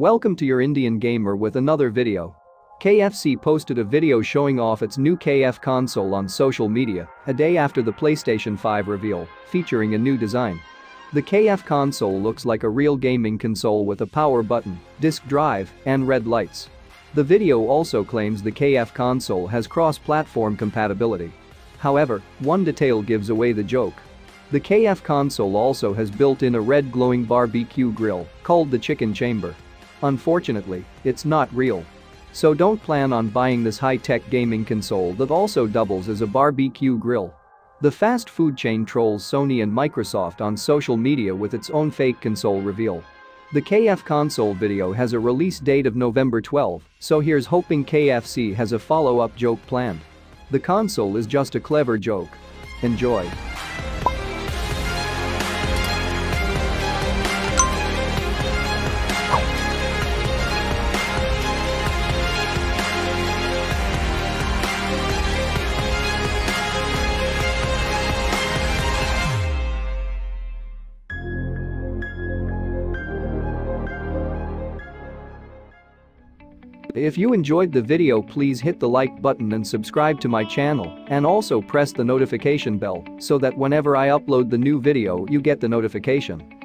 Welcome to your Indian Gamer with another video. KFC posted a video showing off its new KFConsole on social media a day after the PlayStation 5 reveal, featuring a new design. The KFConsole looks like a real gaming console with a power button, disk drive, and red lights. The video also claims the KFConsole has cross-platform compatibility. However, one detail gives away the joke. The KFConsole also has built-in a red glowing barbecue grill called the chicken chamber. Unfortunately, it's not real. So don't plan on buying this high-tech gaming console that also doubles as a barbecue grill. The fast food chain trolls Sony and Microsoft on social media with its own fake console reveal. The KFConsole video has a release date of November 12, so here's hoping KFC has a follow-up joke planned. The console is just a clever joke. Enjoy. If you enjoyed the video please hit the like button and subscribe to my channel and also press the notification bell so that whenever I upload the new video you get the notification.